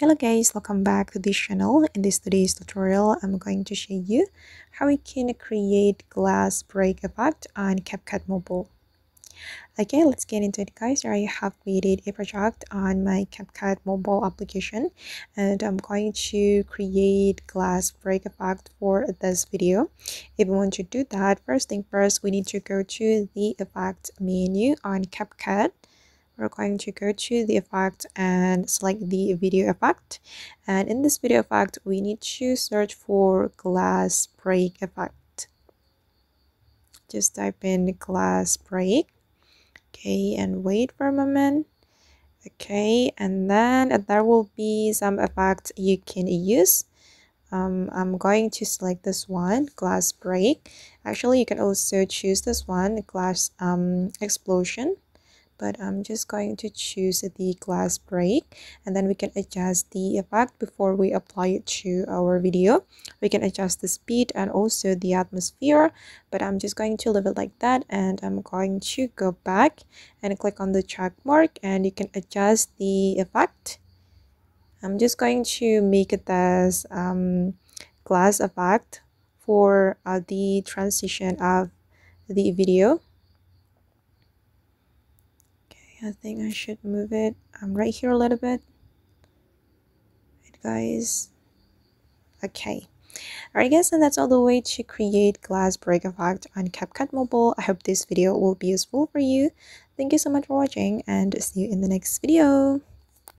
Hello guys, welcome back to this channel. In this today's tutorial, I'm going to show you how we can create glass break effect on CapCut Mobile. Okay, let's get into it guys. I have created a project on my CapCut mobile application and I'm going to create glass break effect for this video. If we want to do that, first thing first, we need to go to the effect menu on CapCut we're going to go to the effect and select the video effect. And in this video effect we need to search for glass break effect. Just type in glass break. Okay and wait for a moment. Okay and then there will be some effects you can use. Um, I'm going to select this one glass break. Actually you can also choose this one glass um, explosion but I'm just going to choose the glass break and then we can adjust the effect before we apply it to our video. We can adjust the speed and also the atmosphere but I'm just going to leave it like that and I'm going to go back and click on the check mark and you can adjust the effect. I'm just going to make it as um, glass effect for uh, the transition of the video I think I should move it um, right here a little bit. Right, guys. Okay. Alright guys, and that's all the way to create glass break effect on CapCut Mobile. I hope this video will be useful for you. Thank you so much for watching and see you in the next video.